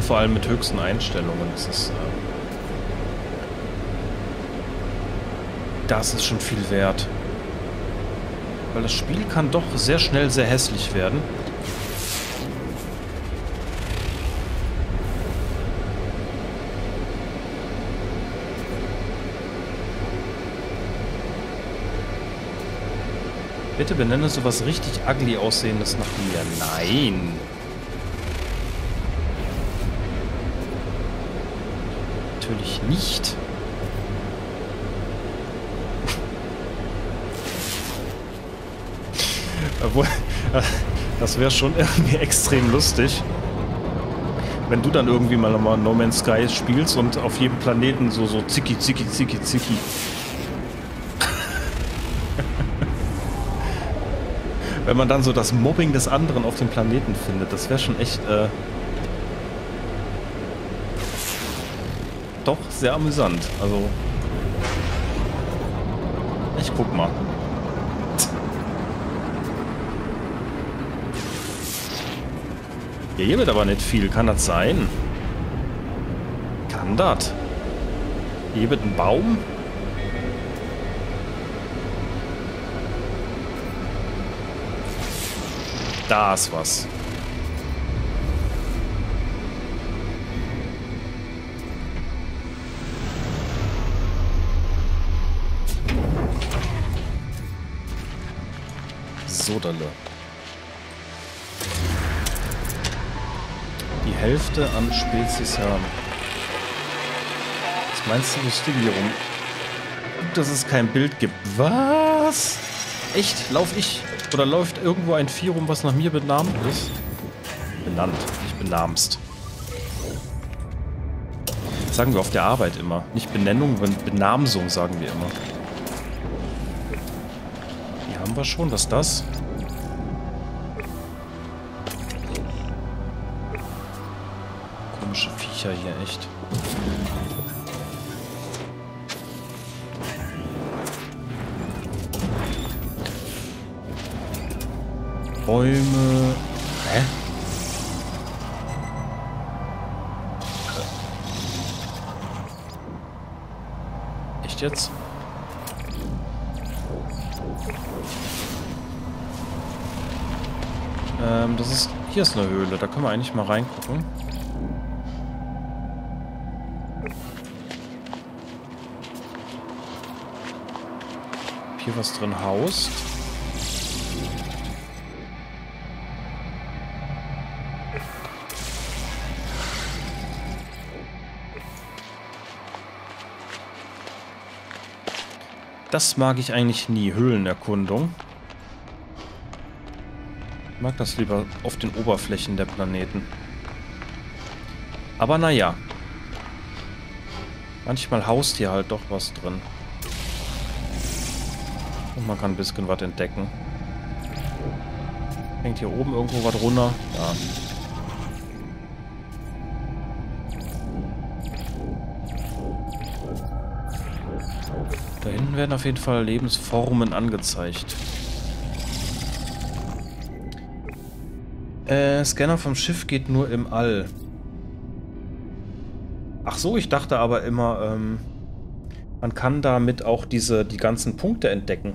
Und vor allem mit höchsten Einstellungen. Das ist, äh, das ist schon viel wert. Weil das Spiel kann doch sehr schnell sehr hässlich werden. Bitte benenne sowas richtig ugly aussehendes nach mir. Nein. Natürlich nicht. Obwohl, das wäre schon irgendwie extrem lustig. Wenn du dann irgendwie mal nochmal No Man's Sky spielst und auf jedem Planeten so, so zicki, zicki, zicki, zicki. Wenn man dann so das Mobbing des anderen auf dem Planeten findet, das wäre schon echt, äh, doch sehr amüsant. Also, ich guck mal. Hier wird aber nicht viel. Kann das sein? Kann das? Hier wird ein Baum? Da ist was. Sodalle. Die Hälfte an Spezies haben. Was meinst du, steht hier rum? Gut, dass es kein Bild gibt. Was? Echt? Lauf ich? Oder läuft irgendwo ein Vieh rum, was nach mir benannt ist? Benannt, nicht benamst. Sagen wir auf der Arbeit immer. Nicht Benennung, sondern Benamsung sagen wir immer. Die haben wir schon. Was ist das? Viecher hier, echt. Bäume. Hä? Echt jetzt? Ähm, das ist... Hier ist eine Höhle. Da können wir eigentlich mal reingucken. Hier was drin haust. Das mag ich eigentlich nie, Höhlenerkundung. Ich mag das lieber auf den Oberflächen der Planeten. Aber naja. Manchmal haust hier halt doch was drin. Man kann ein bisschen was entdecken. Hängt hier oben irgendwo was runter? Ja. Da hinten werden auf jeden Fall Lebensformen angezeigt. Äh, Scanner vom Schiff geht nur im All. Ach so, ich dachte aber immer, ähm, man kann damit auch diese, die ganzen Punkte entdecken.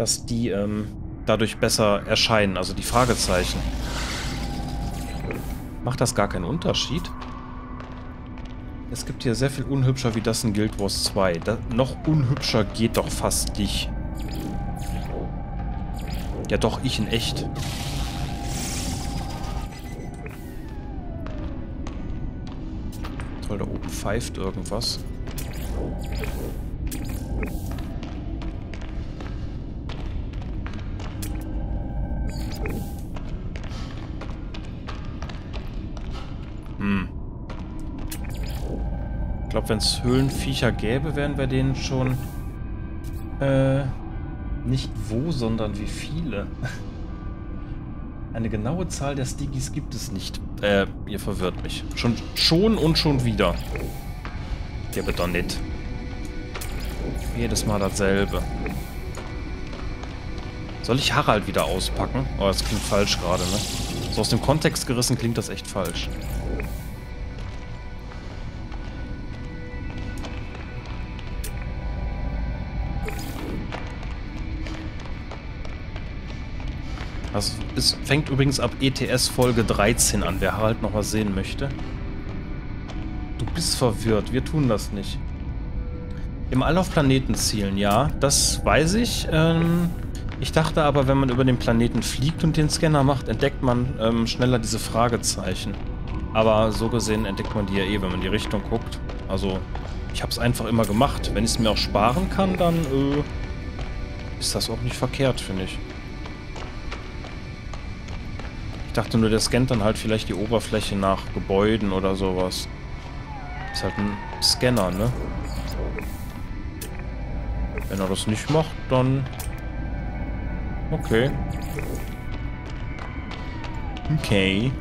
Dass die ähm, dadurch besser erscheinen, also die Fragezeichen. Macht das gar keinen Unterschied? Es gibt hier sehr viel unhübscher wie das in Guild Wars 2. Da, noch unhübscher geht doch fast nicht. Ja doch, ich in echt. Toll, da oben pfeift irgendwas. Wenn es Höhlenviecher gäbe, wären wir denen schon... Äh, nicht wo, sondern wie viele. Eine genaue Zahl der Stigis gibt es nicht. Äh, ihr verwirrt mich. Schon, schon und schon wieder. Der wird doch nicht. Jedes Mal dasselbe. Soll ich Harald wieder auspacken? Oh, das klingt falsch gerade, ne? So aus dem Kontext gerissen klingt das echt falsch. Also es fängt übrigens ab ETS Folge 13 an, wer halt noch was sehen möchte. Du bist verwirrt, wir tun das nicht. Im All auf Planeten zielen, ja, das weiß ich. Ähm, ich dachte aber, wenn man über den Planeten fliegt und den Scanner macht, entdeckt man ähm, schneller diese Fragezeichen. Aber so gesehen entdeckt man die ja eh, wenn man die Richtung guckt. Also, ich habe es einfach immer gemacht. Wenn ich es mir auch sparen kann, dann äh, ist das auch nicht verkehrt, finde ich. Ich dachte nur, der scannt dann halt vielleicht die Oberfläche nach Gebäuden oder sowas. Ist halt ein Scanner, ne? Wenn er das nicht macht, dann... Okay. Okay.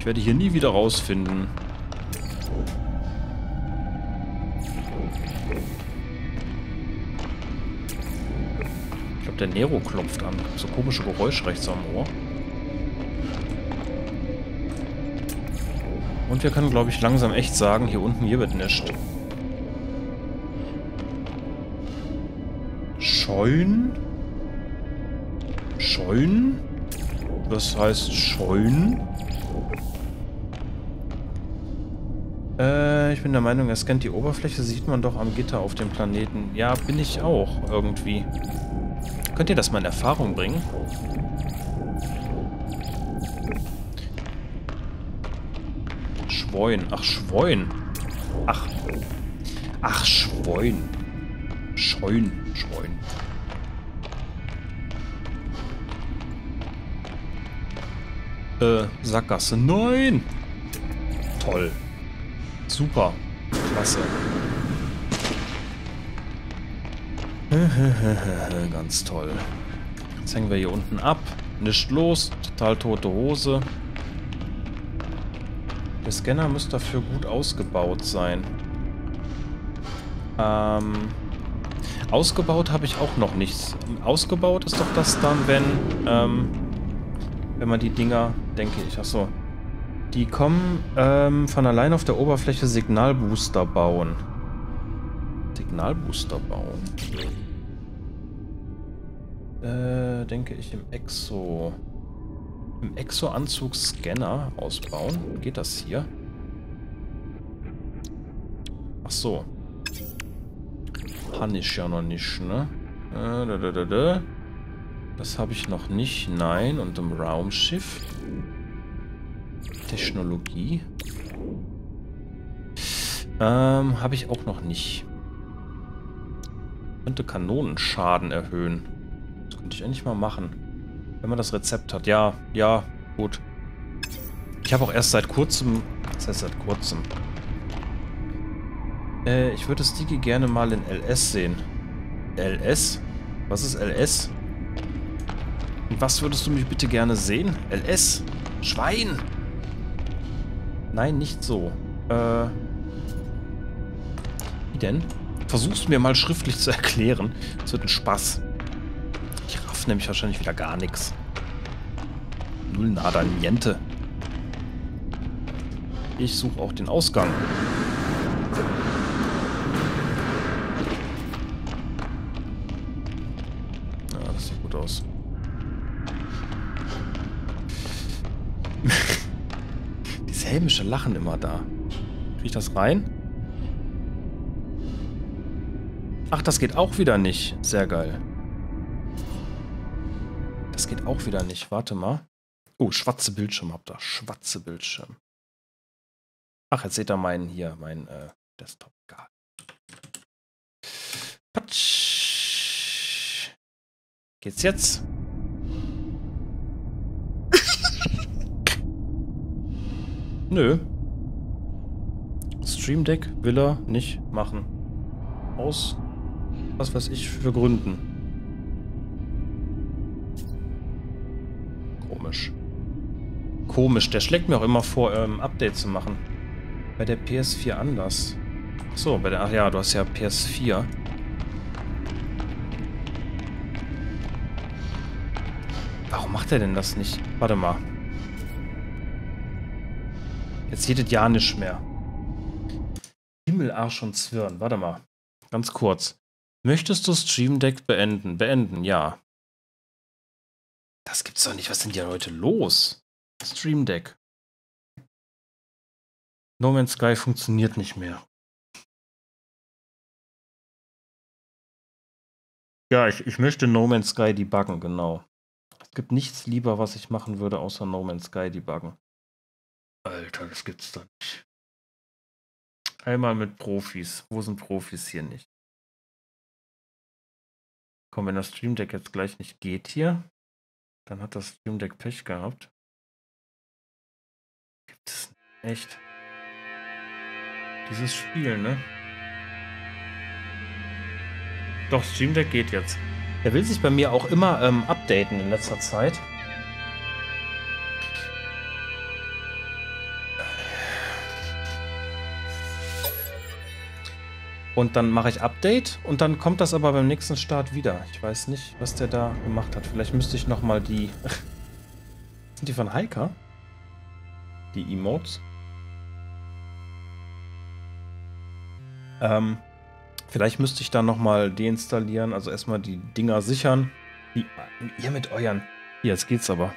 Ich werde hier nie wieder rausfinden. Der Nero klopft an. So komische Geräusche rechts am Ohr. Und wir können, glaube ich, langsam echt sagen, hier unten, hier wird nichts. Scheun? Scheun? Was heißt Scheun? Äh, ich bin der Meinung, er scannt die Oberfläche, sieht man doch am Gitter auf dem Planeten. Ja, bin ich auch, irgendwie. Könnt ihr das mal in Erfahrung bringen? Schweun. Ach, Schweun. Ach. Ach, Schweun. Scheun. Schweun. Äh, Sackgasse. Nein! Toll. Super. Klasse. Ganz toll. Jetzt hängen wir hier unten ab. Nicht los. Total tote Hose. Der Scanner müsste dafür gut ausgebaut sein. Ähm... Ausgebaut habe ich auch noch nichts. Ausgebaut ist doch das dann, wenn, ähm, wenn man die Dinger, denke ich, achso, die kommen ähm, von allein auf der Oberfläche Signalbooster bauen. Signalbooster bauen. Äh, denke ich im Exo. Im Exo-Anzug Scanner ausbauen. Geht das hier? Ach so. Kann ich ja noch nicht, ne? Äh, da, da, da, da. Das habe ich noch nicht. Nein. Und im Raumschiff. Technologie. Ähm, habe ich auch noch nicht. Könnte Kanonenschaden erhöhen. Könnte ich eigentlich mal machen. Wenn man das Rezept hat. Ja, ja, gut. Ich habe auch erst seit kurzem... Das heißt seit kurzem. Äh, ich würde Sticky gerne mal in LS sehen. LS? Was ist LS? Und was würdest du mich bitte gerne sehen? LS? Schwein! Nein, nicht so. Äh... Wie denn? Versuch's mir mal schriftlich zu erklären. Das wird ein Spaß. Raff nämlich wahrscheinlich wieder gar nichts. Null nada niente. Ich suche auch den Ausgang. Ja, das sieht gut aus. Dieses hämische Lachen immer da. Krieg ich das rein? Ach, das geht auch wieder nicht. Sehr geil. Auch wieder nicht. Warte mal. Oh, schwarze Bildschirm habt ihr. Schwarze Bildschirm. Ach, jetzt seht ihr meinen hier, mein äh, Desktop. Egal. Patsch. Geht's jetzt? Nö. Stream Deck will er nicht machen. Aus was weiß ich für Gründen. Komisch. Komisch, der schlägt mir auch immer vor, ähm, Update zu machen. Bei der PS4 anders. So, bei der. Ach ja, du hast ja PS4. Warum macht er denn das nicht? Warte mal. Jetzt geht es ja nicht mehr. Himmel, Arsch und Zwirn. Warte mal. Ganz kurz. Möchtest du Stream Deck beenden? Beenden, ja. Das gibt's doch nicht. Was ist denn hier heute los? Stream Deck. No Man's Sky funktioniert nicht mehr. Ja, ich, ich möchte No Man's Sky debuggen, genau. Es gibt nichts lieber, was ich machen würde, außer No Man's Sky debuggen. Alter, das gibt's doch nicht. Einmal mit Profis. Wo sind Profis hier nicht? Komm, wenn das Stream Deck jetzt gleich nicht geht hier, dann hat das Stream Deck Pech gehabt. Gibt es echt? Dieses Spiel, ne? Doch, Stream Deck geht jetzt. Er will sich bei mir auch immer ähm, updaten in letzter Zeit. Und dann mache ich Update und dann kommt das aber beim nächsten Start wieder. Ich weiß nicht, was der da gemacht hat. Vielleicht müsste ich nochmal die... Sind die von Heika? Die Emotes? Ähm, vielleicht müsste ich da nochmal deinstallieren. Also erstmal die Dinger sichern. Die, ihr mit euren... Jetzt geht's aber.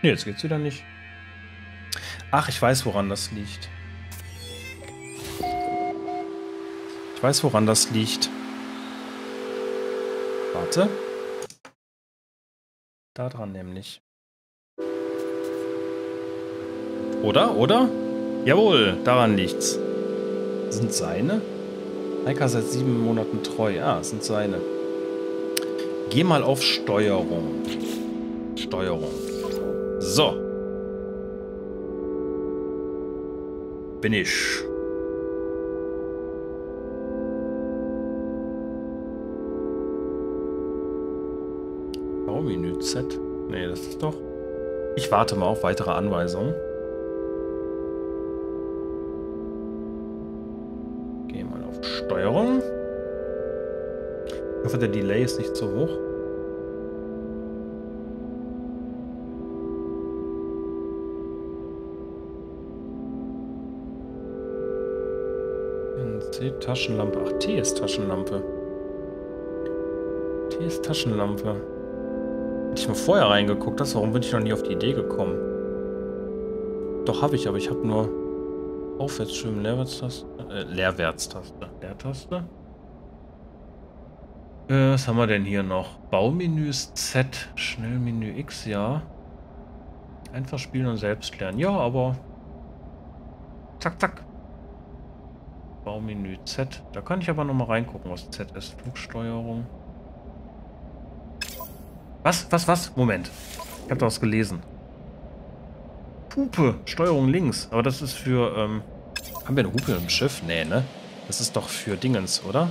Ne, jetzt geht's wieder nicht. Ach, ich weiß, woran das liegt. Weiß, woran das liegt. Warte. Da dran nämlich. Oder? Oder? Jawohl, daran liegt's. Sind seine? Heika seit sieben Monaten treu. Ah, sind seine. Geh mal auf Steuerung. Steuerung. So. Bin ich. Menü Z. Nee, das ist doch... Ich warte mal auf weitere Anweisungen. Gehen mal auf Steuerung. Ich hoffe, der Delay ist nicht zu hoch. C, Taschenlampe. Ach, T ist Taschenlampe. T ist Taschenlampe. Ich mal vorher reingeguckt hast, warum bin ich noch nie auf die Idee gekommen? Doch, habe ich, aber ich habe nur Aufwärtsschwimmen, Leerwärtstaste, äh, Leerwärtstaste, Leertaste. Äh, was haben wir denn hier noch? Baumenüs Z, Schnellmenü X, ja. Einfach spielen und selbst lernen. Ja, aber... Zack, zack. Baumenü Z. Da kann ich aber noch mal reingucken, was Z ist. Flugsteuerung. Was? Was? Was? Moment. Ich habe da was gelesen. Hupe. Steuerung links. Aber das ist für, ähm... Haben wir eine Hupe im Schiff? Nee, ne? Das ist doch für Dingens, oder?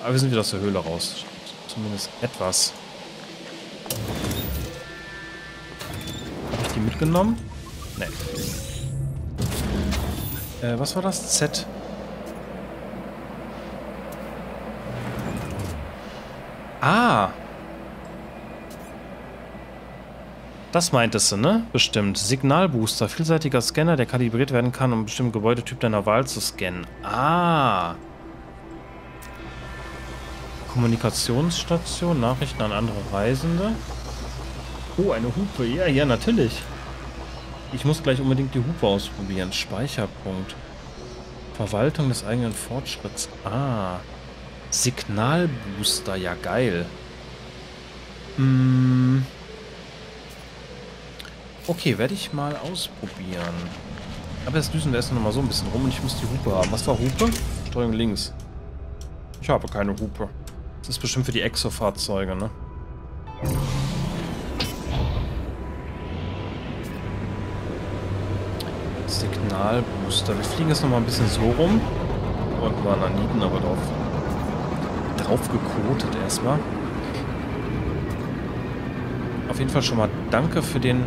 Aber wir sind wieder aus der Höhle raus. Zumindest etwas. Habe ich die mitgenommen? Nee. Äh, was war das? Z. Ah! Das meintest du, ne? Bestimmt. Signalbooster. Vielseitiger Scanner, der kalibriert werden kann, um bestimmten Gebäudetyp deiner Wahl zu scannen. Ah. Kommunikationsstation, Nachrichten an andere Reisende. Oh, eine Hupe. Ja, ja, natürlich. Ich muss gleich unbedingt die Hupe ausprobieren. Speicherpunkt. Verwaltung des eigenen Fortschritts. Ah. Signalbooster. Ja, geil. Hm... Okay, werde ich mal ausprobieren. Aber jetzt düsen wir erst noch mal so ein bisschen rum und ich muss die Hupe haben. Was war Hupe? Steuerung links. Ich habe keine Hupe. Das ist bestimmt für die Exo-Fahrzeuge, ne? Signalbooster. Wir fliegen jetzt noch mal ein bisschen so rum. Und waren Aniten aber drauf, drauf gekotet erstmal. Auf jeden Fall schon mal danke für den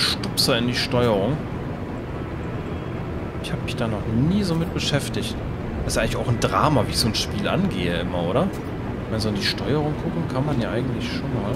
Stupser in die Steuerung. Ich habe mich da noch nie so mit beschäftigt. Das ist eigentlich auch ein Drama, wie ich so ein Spiel angehe immer, oder? Wenn so in die Steuerung gucken, kann man ja eigentlich schon mal.